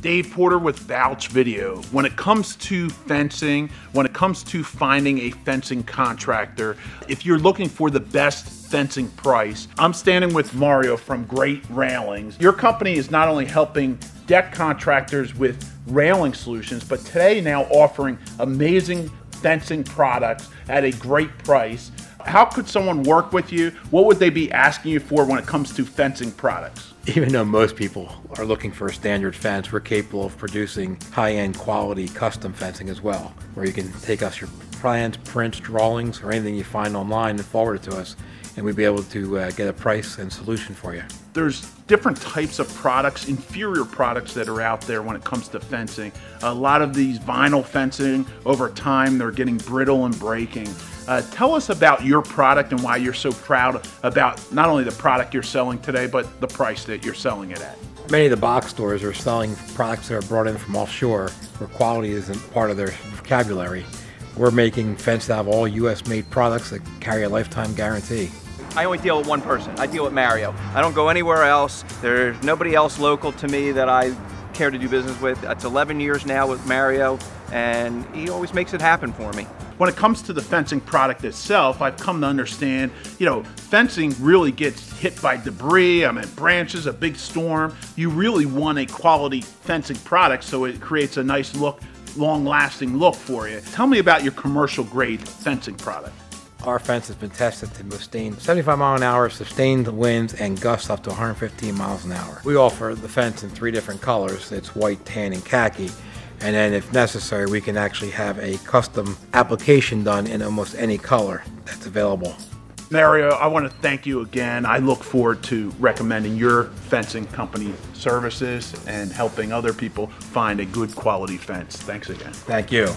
Dave Porter with Vouch Video. When it comes to fencing, when it comes to finding a fencing contractor, if you're looking for the best fencing price, I'm standing with Mario from Great Railings. Your company is not only helping deck contractors with railing solutions, but today now offering amazing fencing products at a great price. How could someone work with you? What would they be asking you for when it comes to fencing products? Even though most people are looking for a standard fence, we're capable of producing high-end quality custom fencing as well, where you can take us your plans, prints, drawings, or anything you find online and forward it to us, and we'd be able to uh, get a price and solution for you. There's different types of products, inferior products that are out there when it comes to fencing. A lot of these vinyl fencing, over time, they're getting brittle and breaking. Uh, tell us about your product and why you're so proud about not only the product you're selling today, but the price that you're selling it at. Many of the box stores are selling products that are brought in from offshore where quality isn't part of their vocabulary. We're making fence out of all US made products that carry a lifetime guarantee. I only deal with one person. I deal with Mario. I don't go anywhere else. There's nobody else local to me that I care to do business with. It's 11 years now with Mario, and he always makes it happen for me. When it comes to the fencing product itself, I've come to understand, you know, fencing really gets hit by debris, I mean, branches, a big storm. You really want a quality fencing product so it creates a nice look, long lasting look for you. Tell me about your commercial grade fencing product. Our fence has been tested to withstand 75 mile an hour sustained winds and gusts up to 115 miles an hour. We offer the fence in three different colors. It's white, tan, and khaki. And then if necessary, we can actually have a custom application done in almost any color that's available. Mario, I want to thank you again. I look forward to recommending your fencing company services and helping other people find a good quality fence. Thanks again. Thank you.